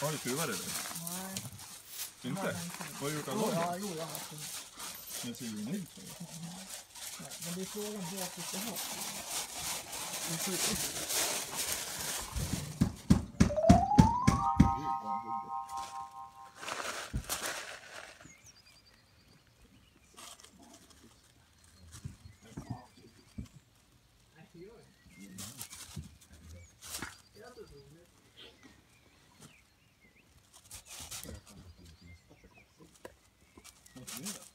Har du skruvar eller? Nej. Inte? Vad har du gjort av dem? Ja, jo, jag har haft dem. Det ser ju unikt ut. Men det är frågan hur jag ska det ihop. Yeah. Yeah.